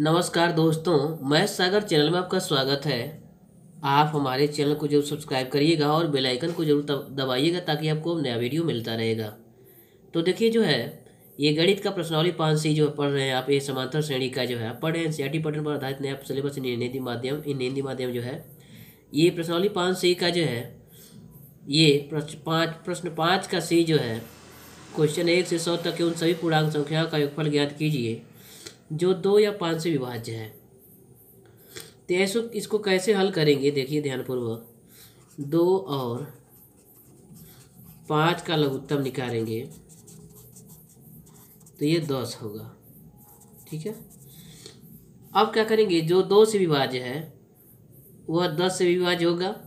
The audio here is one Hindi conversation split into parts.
नमस्कार दोस्तों महेश सागर चैनल में आपका स्वागत है। आप हमारे चैनल को ज़रूर सब्सक्राइब करिएगा और बेल आइकन को ज़रूर दब- दबाइएगा ताकि आपको नया वीडियो मिलता रहेगा। तो देखिए जो है, ये गणित का प्रश्नावली पाँच सी जो पढ़ रहे हैं, आप ये समांतर श्रेणी का जो है, आप पढ़ रहे हैं एन पैटर्न पर आधारित नया सिलेबस इन हिंदी माध्यम इन हिंदी माध्यम जो है, ये प्रश्नावली पाँच सी का जो है, ये पाँच प्रश्न पाँच का सी जो है क्वेश्चन एक से सौ तक के उन सभी पूर्णांक संख्याओं का योगफल ज्ञात कीजिए। जो दो या पाँच से विभाज्य है। तो ऐसो इसको कैसे हल करेंगे? देखिए ध्यानपूर्वक। दो और पाँच का लघुत्तम निकालेंगे। तो ये दस होगा। ठीक है? अब क्या करेंगे? जो दो से विभाज्य है, वह दस से विभाज्य होगा।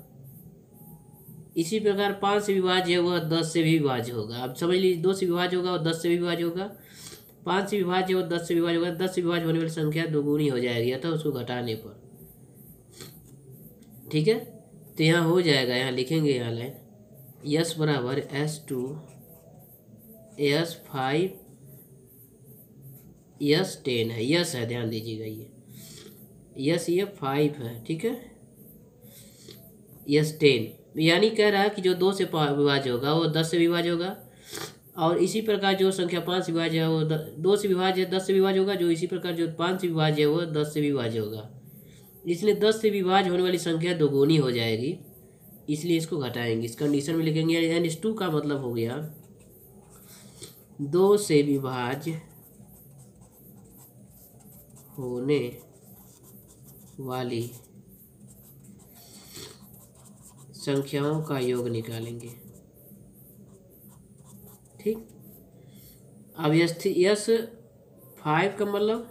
इसी प्रकार पाँच से विभाज्य है, वह दस से भी विभाज्य होगा। अब समझ लीजिए, दो से विभाज्य होगा और दस से भी विभाज्य होगा। पाँच से विभाज्य और दस से विभाज्य होगा, दस से विभाज्य होने वाली संख्या दोगुनी हो जाएगी, अतः उसको घटाने पर। ठीक है? तो यहाँ हो जाएगा, यहाँ लिखेंगे यहाँ लाइन। यस बराबर S two S five S ten है यस है, ध्यान दीजिएगा ये। यस ये फाइव है, ठीक है? यस टेन यानी कह रहा है कि जो दो से विभाज्य होगा, वो दस से विभाज्य होगा और इसी प्रकार जो संख्या पाँच विभाज्य है, वो द- से विभाज्य दस से विभाज्य होगा, जो इसी प्रकार जो पाँच से विभाज्य है, वो दस से विभाज्य होगा। इसलिए दस से विभाज्य होने वाली संख्या दोगुनी हो जाएगी। इसलिए इसको घटाएँगे। इस कंडीशन में लिखेंगे एन इस टू का मतलब हो गया, दो से विभाज्य होने वाली संख्याओं का योग निकालेंगे। ठीक? अब यस फाइव का मतलब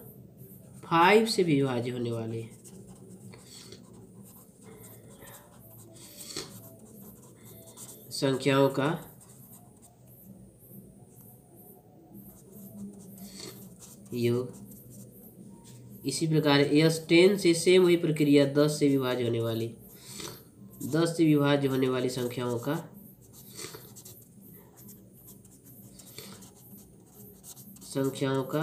फाइव से भी विभाज्य होने वाले हैं। संख्याओं का योग। इसी प्रकार यस टेन से सेम वही प्रक्रिया दस से विभाज्य होने वाली। दस से विभाज्य होने वाली संख्याओं का संख्याओं का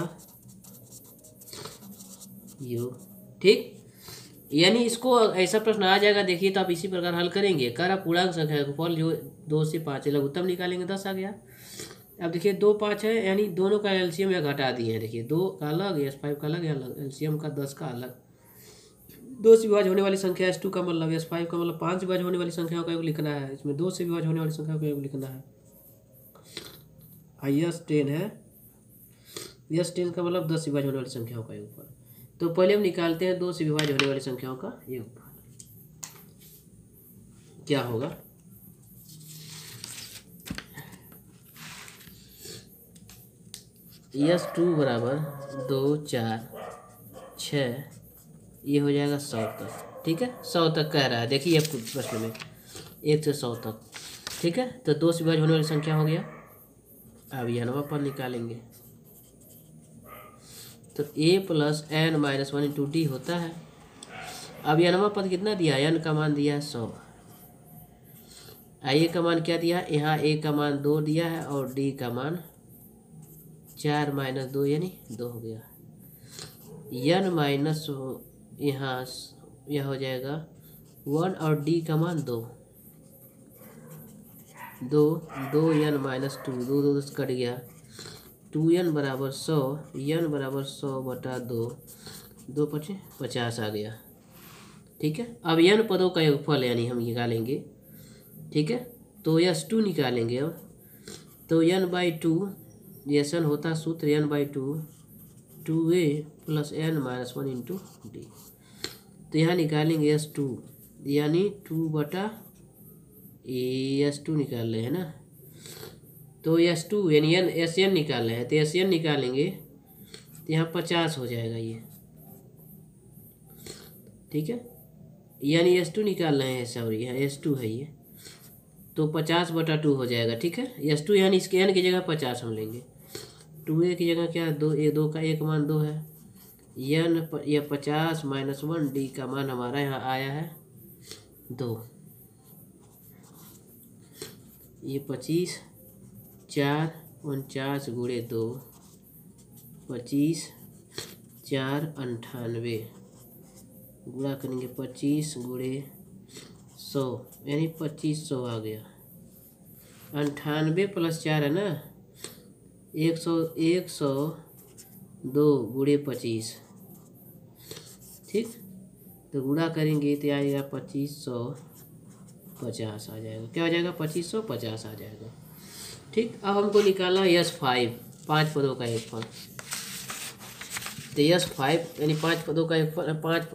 योग ठीक? यानी इसको ऐसा प्रश्न आ जाएगा, देखिए तो आप इसी प्रकार हल करेंगे। कर आप पूर्णांक संख्या का फल जो दो से पाँच है लघुत्तम निकालेंगे, दस आ गया। अब देखिए, दो पाँच है, यानी दोनों का एलसीएम या घटा दिए हैं। देखिए, दो का अलग, एस फाइव का अलग या अलग एलसीएम का दस का अलग। दो से विभाज्य होने वाली संख्या एस टू का मतलब एस फाइव का मतलब पाँच से विभाज्य होने वाली संख्याओं का योग लिखना है। इसमें दो से विभाज्य होने वाली संख्या का योग लिखना है। एस टेन है। यस टेन का मतलब दस से विभाज्य होने वाली संख्याओं का योगफल तो पहले हम निकालते हैं दो से विभाज्य होने वाली संख्याओं का योगफल क्या होगा? यस टू बराबर दो, चार छ ये हो जाएगा सौ तक। ठीक है? सौ तक कह रहा है। देखिए आपको प्रश्न में। एक से सौ तक। ठीक है? तो दो से विभाज्य होने वाली संख्या हो गया। अब यनवा पर निकालेंगे। तो A plus N minus one into D होता है अब यनवा पद कितना दिया एन का मान दिया है सौ आई ए का मान क्या दिया है यहाँ ए का मान दो दिया है और डी का मान चार माइनस दो यानी दो हो गया यन माइनस यहाँ यह हो जाएगा वन और डी का मान दो दो दो माइनस टू दो दो कट गया टू एन बराबर सौ, एन बराबर सौ बटा दो दो पचे, पचास आ गया। ठीक है? अब एन पदों का योगफल यानी हम निकालेंगे। ठीक है? तो यस टू निकालेंगे अब तो N by two S N होता सूत्र, N by two two A plus N minus one into D. तो यहाँ निकालेंगे एस टू, यानी टू बटा एस टू निकाल रहे हैं ना? तो एस टू यानी एन एस एन निकाल रहे हैं तो एस एन निकालेंगे तो यहाँ पचास हो जाएगा ये। ठीक है? यानी एस टू निकाल रहे हैं सॉरी यहाँ एस टू है ये। तो पचास बटा टू हो जाएगा ठीक है? एस टू यानी इसके एन की जगह पचास हम लेंगे। टू ए की जगह क्या दो ए दो का एक मान दो है। एन प, या पचास माइनस वन डी का मान हमारा यहाँ आया है दो। ये पच्चीस चार उनचास गुड़े दो, पच्चीस, चार अंठानवे। गुणा करेंगे पच्चीस गुड़े सौ, यानी पच्चीस सौ आ गया। अंठानवे प्लस चार है ना? एक सौ एक सौ दो गुड़े पच्चीस। ठीक? तो गुड़ा करेंगे तो आएगा पच्चीस सौ पचास आ जाएगा। क्या आ जाएगा? पच्चीस सौ पचास आ जाएगा। ठीक, अब हमको निकालना यस फाइव पाँच पदों का एक फल। तो यस फाइव यानी पाँच पदों का एक फल, पाँच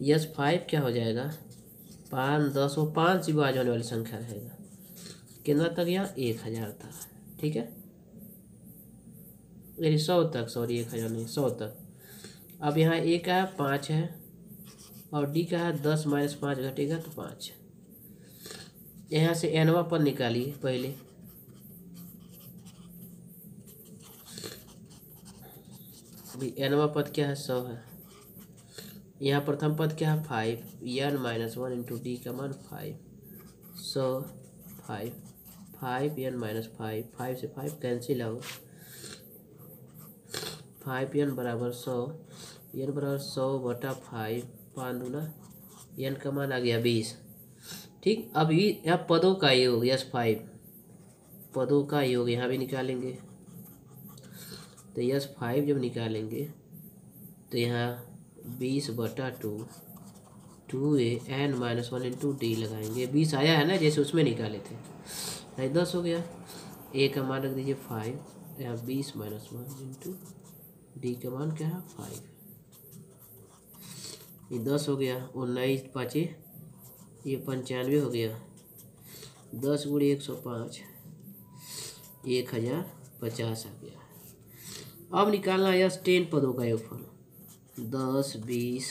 यस फाइव क्या हो जाएगा? पाँच, दस वो पाँच से विभाजन होने वाली संख्या रहेगा। कितना तक यहाँ? एक हज़ार तक। ठीक है? यानी सौ तक, सॉरी, एक हज़ार नहीं, सौ तक। अब यहाँ ए का है पाँच है और डी का है दस माइनस पाँच घटेगा तो पाँच। यहाँ से एनवा पद निकालिए पहले। अभी एनवा पद क्या है? सौ है। यहाँ प्रथम पद क्या है? Five N minus one into D का मान फाइव सौ five five N minus five five से five cancel out five N बराबर सौ। एन बराबर सौ बटा फाइव पाँच दूना। एन का मान आ गया बीस। ठीक? ये यहाँ पदों का योग यस फाइव पदों का योग यहाँ भी निकालेंगे। तो यस फाइव जब निकालेंगे तो यहाँ बीस बटा two two A N minus one into D लगाएँगे। बीस आया है ना, जैसे उसमें निकाले थे। नहीं दस हो गया। ए का मान रख दीजिए फाइव, यहाँ बीस माइनस वन इंटू डी का मान क्या है? फाइव। ये दस हो गया, उन्नीस पाँचे, ये पंचानवे हो गया। दस गुड़ी एक सौ पाँच, एक हज़ार पचास आ गया। अब निकालना है यस टेन पदों का योगफल दस, बीस,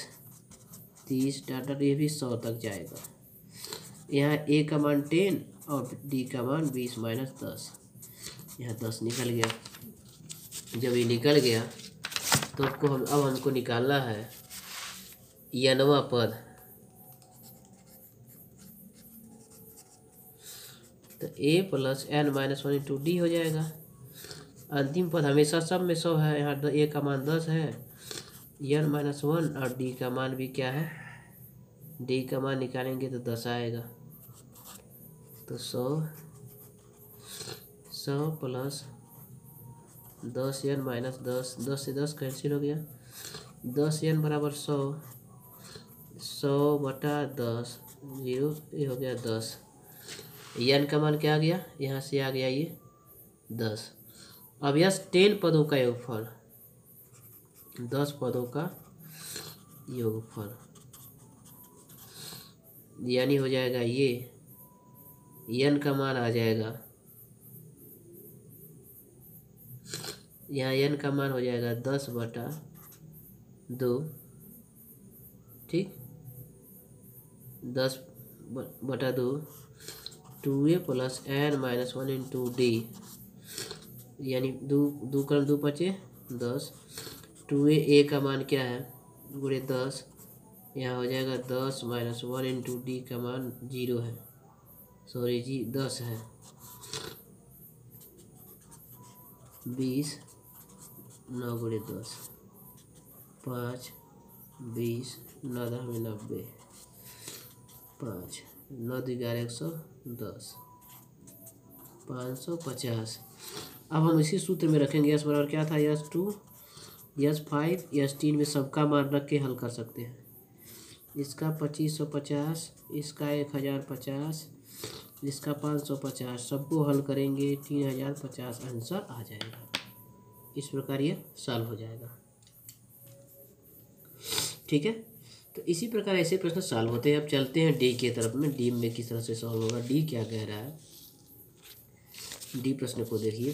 तीस, डाटा, ये भी सौ तक जाएगा। यहाँ ए का मान टेन और डी का मान बीस माइनस दस। यहाँ दस निकल गया। जब ये निकल गया तो आपको हम अब हमको निकालना है यनवा पद। तो A plus N minus one into D हो जाएगा। अंतिम पद हमेशा सब में सौ है, यहाँ ए का मान दस है। एन माइनस वन और डी का मान भी क्या है? डी का मान निकालेंगे तो दस आएगा। तो सौ सौ प्लस दस एन माइनस दस दस से दस कैंसिल हो गया। दस एन बराबर सौ सौ बटा दस, ज़ीरो, ये हो गया दस। एन का मान क्या आ गया? यहाँ से आ गया ये दस। अब यस टेन पदों का योगफल। दस पदों का योगफल। यानी हो जाएगा ये। यन का मान आ जाएगा। यहाँ यन का मान हो जाएगा दस बटा दो। ठीक? दस बटा दो। Two A plus N minus one into D. यानी दो दो क्रम दो पचे दस। टू ए ए का मान क्या है? गुड़े दस। यहाँ हो जाएगा दस माइनस वन इंटू डी का मान ज़ीरो है। सॉरी जी, दस है। बीस, नौ गुड़े दस। पाँच, बीस, नौ दस में नब्बे। पाँच, नौ ग्यारह एक सौ दस। पाँच सौ पचास। अब हम इसी सूत्र में रखेंगे यस बराबर क्या था? S two, S five, S तीन में सबका मान रख के हल कर सकते हैं। इसका पच्चीस सौ पचास, इसका एक हज़ार पचास, इसका पाँच सौ पचास, सबको हल करेंगे, तीन हज़ार पचास आंसर आ जाएगा। इस प्रकार ये सॉल्व हो जाएगा। ठीक है? तो इसी प्रकार ऐसे प्रश्न सॉल्व होते हैं। अब चलते हैं डी की तरफ़ में। डी में किस तरह से सॉल्व होगा? डी क्या कह रहा है? डी प्रश्न को देखिए।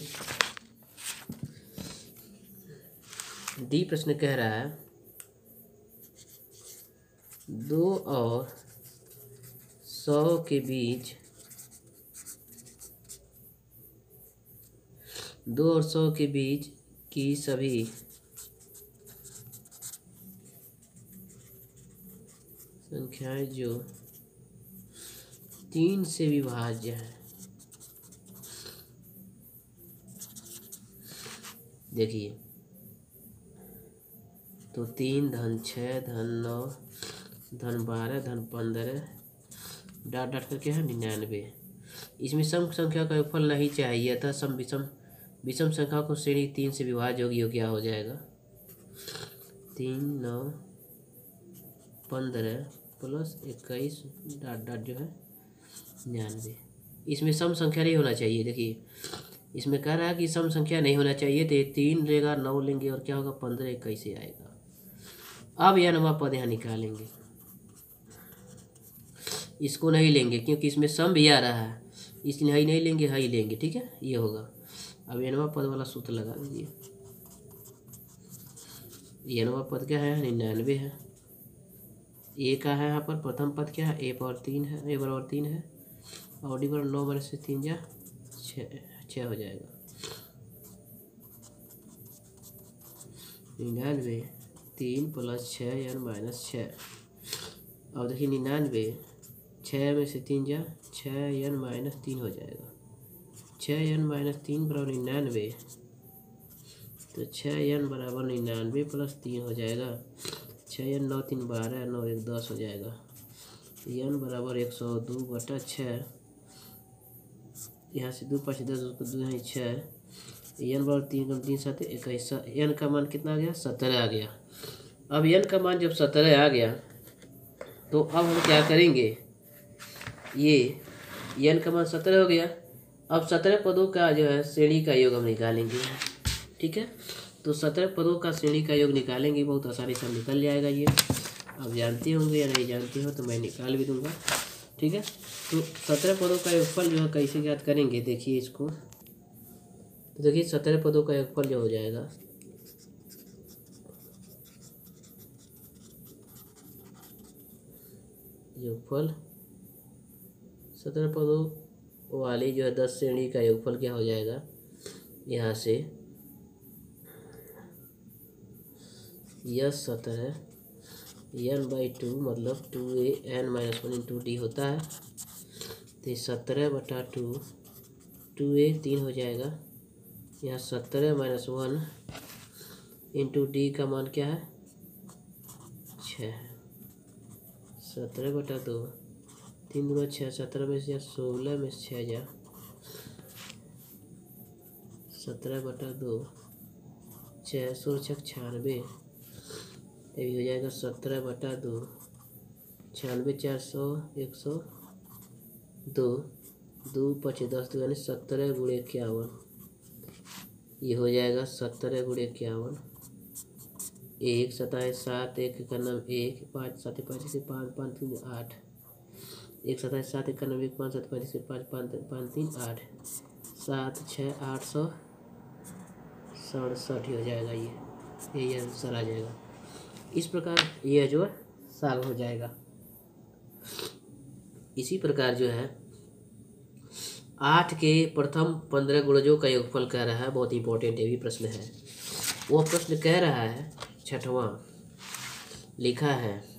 डी प्रश्न कह रहा है, दो और सौ के बीच, दो और सौ के बीच की सभी संख्याएँ जो तीन से विभाज्य है। देखिए। तो तीन, धन छः धन नौ, धन बारह, धन पंद्रह, डाट डाट करके है, निन्यानवे। इसमें सम संख्या का फल नहीं चाहिए था, सम विषम विषम संख्या को श्रेणी तीन से विभाज्य होगी क्या हो जाएगा? तीन, नौ, पंद्रह प्लस इक्कीस, डाट डाट जो है, निन्यानवे। इसमें सम संख्या नहीं होना चाहिए, देखिए। इसमें कह रहा है कि सम संख्या नहीं होना चाहिए तो ये तीन लेगा, नौ लेंगे, और क्या होगा? पंद्रह इक्कीस आएगा? अब यह नवा पद यहाँ निकालेंगे। इसको नहीं लेंगे, क्योंकि इसमें सम भी आ रहा है। इसलिए हाई नहीं लेंगे, हाई लेंगे, ठीक है? ये होगा। अब एनवा पद वाला सूत्र लगा दीजिए। एनवा पद क्या है? निन्यानवे है। ए का है यहाँ पर, प्रथम पद क्या है? ए पर तीन है, ए बराबर तीन है। और डी बराबर नौ बरस से तीन जा छः हो जाएगा। निन्यानवे, तीन प्लस छः यानी माइनस छः। अब देखिए निन्यानवे, छः में से तीन जा, छः एन माइनस तीन हो जाएगा। छः एन माइनस तीन बराबर निन्यानवे तो छः एन बराबर निन्यानवे प्लस तीन हो जाएगा। छः एन नौ, तीन बारह, नौ, एक, दस हो जाएगा। एन बराबर एक सौ दो बटा छः यहाँ से दो पाँच दस दो यहाँ छः। एन बराबर तीन कम तीन सात इक्कीस एन का मान कितना आ गया? सत्रह आ गया। अब एन का मान जब सत्रह आ गया तो अब हम क्या करेंगे? ये एन का मान सत्रह हो गया। अब सत्रह पदों का जो है, श्रेणी का योग हम निकालेंगे। ठीक है? तो सत्रह पदों का श्रेणी का योग निकालेंगे, बहुत आसानी से निकल जाएगा ये। आप जानते होंगे या नहीं जानते हो तो मैं निकाल भी दूँगा। ठीक है? तो सत्रह पदों का योगफल जो है कैसे ज्ञात करेंगे? देखिए इसको। तो देखिए, सत्रह पदों का योगफल जो हो जाएगा। योगफल। सत्रह पदों वाली जो है दस श्रेणी का योगफल क्या हो जाएगा? यहाँ से। यस सत्रह एन बाई टू मतलब two A N minus one into D होता है। तो सत्रह बटा टू टू ए तीन हो जाएगा। यहाँ सत्रह माइनस वन इंटू डी का मान क्या है? छः सत्रह बटा दो, तीन दो छः सत्रह में से सोलह में से छः जा। सत्रह बटा दो छः सौ छः छियानवे। ये हो जाएगा सत्रह बटा दो, छियानवे चार सौ, एक सौ दो दो पच्चीस दस दो यानी सत्रह गुड़े इक्यावन। ये हो जाएगा सत्रह गुड़े इक्यावन। एक सताईस सात, एक, इक्यानवे, एक, पाँच, सात पाँच से पाँच पाँच, तीन, आठ। एक, सत्ताईस, सात, इक्यानवे, एक, पाँच, सात पैंतीस पाँच पाँच पाँच, तीन, आठ। सात छः आठ सौ सड़सठ हो जाएगा ये। यही आंसर आ जाएगा। इस प्रकार यह जो है, साल हो जाएगा। इसी प्रकार जो है, आठ के प्रथम पंद्रह गुणजों का योगफल कह रहा है, बहुत इंपॉर्टेंट ये भी प्रश्न है। वो प्रश्न कह रहा है, छठवां, लिखा है,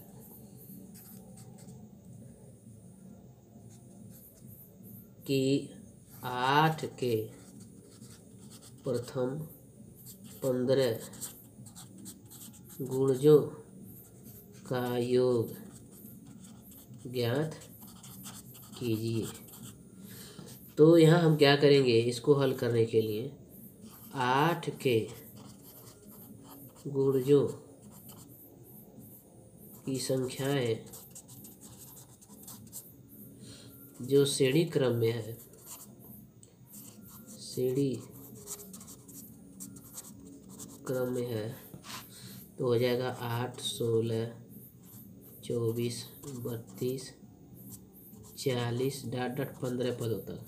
कि आठ के प्रथम पंद्रह गुणजों का योग ज्ञात कीजिए। तो यहाँ हम क्या करेंगे इसको हल करने के लिए? आठ के गुणजों की संख्याएँ जो श्रेणी क्रम में है। श्रेणी क्रम में है। तो हो जाएगा आठ, सोलह, चौबीस, बत्तीस, चालीस डाट डाट पंद्रह पदों तक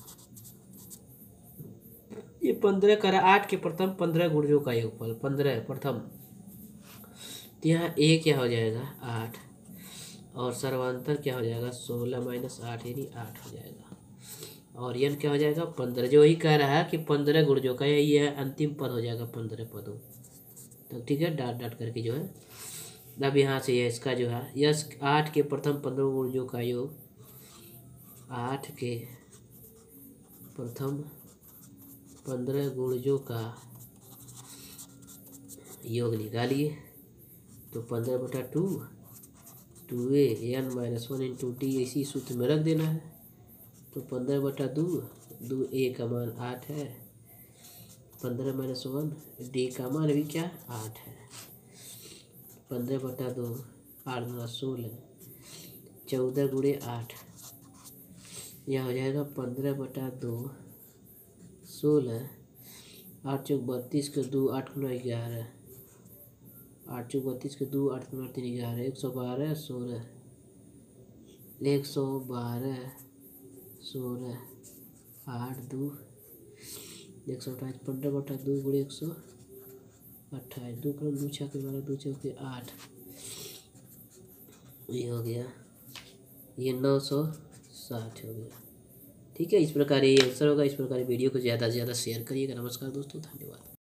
ये पंद्रह करा आठ के प्रथम पंद्रह गुणजों का योगफल पंद्रह, प्रथम। तो यहाँ ए क्या हो जाएगा? आठ। और सर्वांतर क्या हो जाएगा? सोलह माइनस आठ, यानी आठ हो जाएगा। और यन क्या हो जाएगा? पंद्रह। जो ही कह रहा है कि पंद्रह गुणजों का ये अंतिम पद हो जाएगा पंद्रह पदों। तो ठीक है, डाट डाट करके जो है। अब यहाँ से यह इसका जो है यस आठ के प्रथम पंद्रह गुणजों का योग, आठ के प्रथम पंद्रह गुणजों का योग निकालिए। तो पंद्रह बटा two two N minus one into T, इसी सूत्र में रख देना है। तो पंद्रह बटा दो दो ए का मान आठ है। पंद्रह माइनस वन, डी का मान भी क्या? आठ है। पंद्रह बटा दो, आठ दो सोलह, चौदह गुड़े आठ। यह हो जाएगा पंद्रह बटा दो, सोलह। आठ चौक बत्तीस के दो, आठ गुना ग्यारह। आठ चौक बत्तीस के दो, आठ गुना तीन, ग्यारह। एक सौ बारह, सोलह। एक सौ बारह, सोलह। आठ दो। एक सौ अट्ठाईस, पंद्रह बटा दो गुड़े एक सौ अट्ठाईस। दो करोड़ दो छः के बारह दो चौके आठ। ये हो गया। ये नौ सौ साठ हो गया। ठीक है, इस प्रकार ये आंसर होगा। इस प्रकार वीडियो को ज़्यादा से ज़्यादा शेयर करिएगा। नमस्कार दोस्तों, धन्यवाद।